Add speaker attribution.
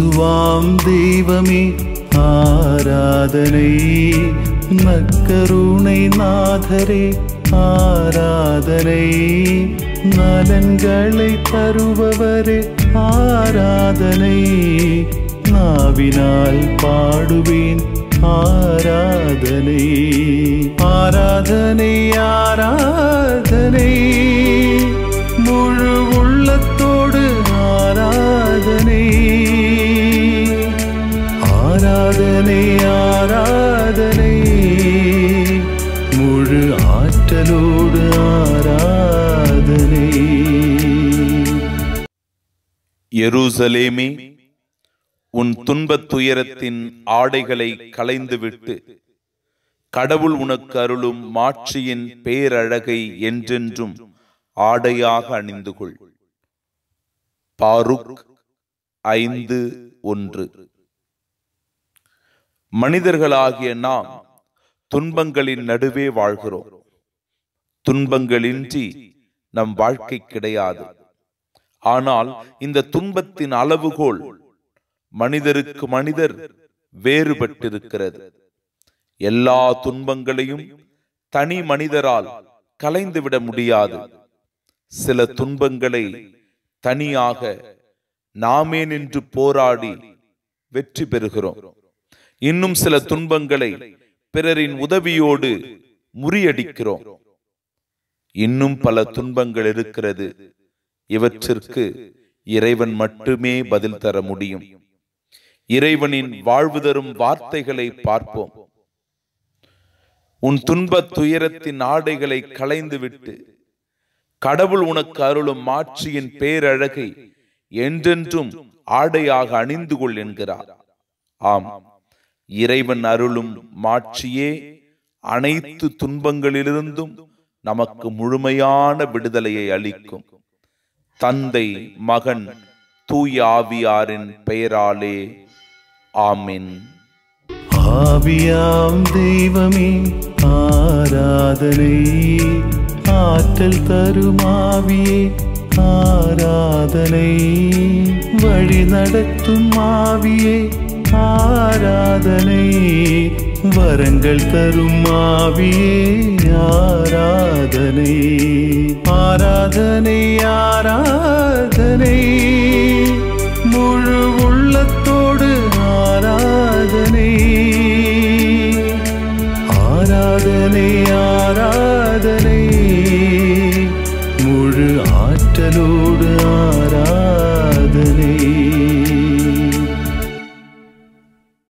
Speaker 1: இயேசுவாம் தெய்வமே ஆராதனை. நக்கருணை நாதரே ஆராதனை. நலன்களை தருபவரே ஆராதனை. நாவினால் பாடுவேன் ஆராதனை. ஆராதனை ஆராதனை ஆராதனை முழு ஆற்றலோடு ஆராதனை.
Speaker 2: எருசலேமே உன் துன்பத் துயரத்தின் ஆடைகளை களைந்துவிட்டு கடவுள் உனக்கு அருளும் மாட்சியின் பேரழகை என்றென்றும் ஆடையாக அணிந்து கொள் பாருக் ஐந்து ஒன்று. மனிதர்களாகிய நாம் துன்பங்களின் நடுவே வாழ்கிறோம். துன்பங்களின்றி நம் வாழ்க்கை கிடையாது. ஆனால் இந்த துன்பத்தின் அளவுகோல் மனிதருக்கு மனிதர் வேறுபட்டிருக்கிறது. எல்லா துன்பங்களையும் தனி மனிதரால் கலைந்துவிட முடியாது. சில துன்பங்களை தனியாக நாமே நின்று போராடி வெற்றி பெறுகிறோம். இன்னும் சில துன்பங்களை பிறரின் உதவியோடு முறியடிக்கிறோம். இன்னும் பல துன்பங்கள் இருக்கிறது. இவற்றிற்கு இறைவன் மட்டுமே பதில் தர முடியும். இறைவனின் வாழ்வு தரும் வார்த்தைகளை பார்ப்போம். உன் துன்பத் துயரத்தின் ஆடைகளை களைந்துவிட்டு கடவுள் உனக்கு அருளும் மாட்சியின் பேரழகை என்றென்றும் ஆடையாக அணிந்து கொள் என்கிறார். ஆம். இறைவன் அருளும் மாட்சியே அனைத்து துன்பங்களிலிருந்தும் நமக்கு முழுமையான விடுதலையை அளிக்கும். தந்தை மகன் தூய ஆவியாரின் பெயராலே ஆமென்.
Speaker 1: ஆவியாம் தெய்வமே ஆராதனை ஆற்றல் தருமாவியே ஆராதனை. வழி நடத்தும் ஆவியே ஆராதனை வரங்கள் தரும் ஆவியே ஆராதனை. ஆராதனை ஆராதனை. முழு உள்ளத்தோடு ஆராதனை. ஆராதனை ஆராதனை. முழு ஆற்றலோடு ஆ